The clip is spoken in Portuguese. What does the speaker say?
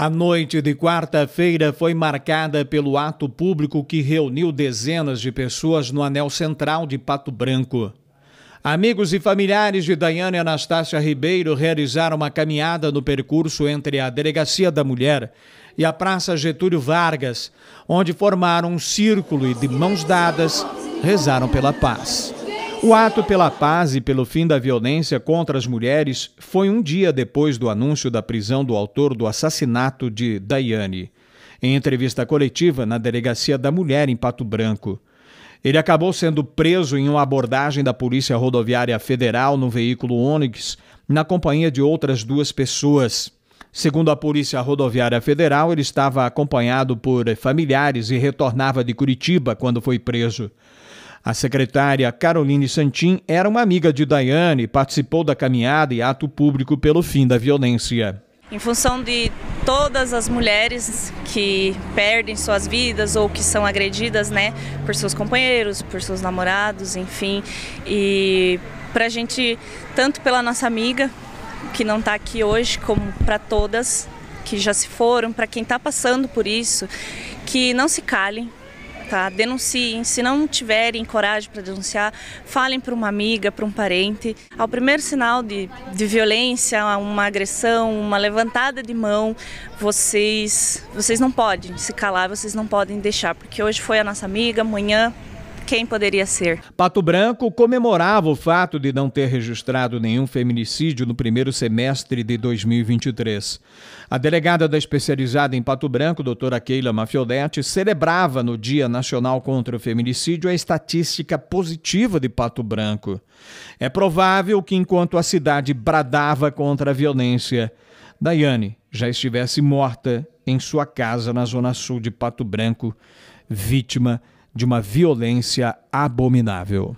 A noite de quarta-feira foi marcada pelo ato público que reuniu dezenas de pessoas no anel central de Pato Branco. Amigos e familiares de Daiane Anastácia Ribeiro realizaram uma caminhada no percurso entre a Delegacia da Mulher e a Praça Getúlio Vargas, onde formaram um círculo e, de mãos dadas, rezaram pela paz. O ato pela paz e pelo fim da violência contra as mulheres foi um dia depois do anúncio da prisão do autor do assassinato de Daiane. Em entrevista coletiva na Delegacia da Mulher em Pato Branco, ele acabou sendo preso em uma abordagem da Polícia Rodoviária Federal no veículo Onix, na companhia de outras duas pessoas. Segundo a Polícia Rodoviária Federal, ele estava acompanhado por familiares e retornava de Curitiba quando foi preso. A secretária Caroline Santin era uma amiga de Daiane e participou da caminhada e ato público pelo fim da violência. Em função de todas as mulheres que perdem suas vidas ou que são agredidas, né, por seus companheiros, por seus namorados, enfim, e para a gente, tanto pela nossa amiga que não está aqui hoje, como para todas que já se foram, para quem está passando por isso, que não se calem, tá? Denunciem. Se não tiverem coragem para denunciar, falem para uma amiga, para um parente. Ao primeiro sinal de, de violência, uma agressão, uma levantada de mão, vocês, vocês não podem se calar, vocês não podem deixar, porque hoje foi a nossa amiga, amanhã quem poderia ser. Pato Branco comemorava o fato de não ter registrado nenhum feminicídio no primeiro semestre de 2023. A delegada da especializada em Pato Branco, doutora Keila Mafiodetti, celebrava no Dia Nacional contra o Feminicídio a estatística positiva de Pato Branco. É provável que enquanto a cidade bradava contra a violência, Daiane já estivesse morta em sua casa na zona sul de Pato Branco, vítima de uma violência abominável.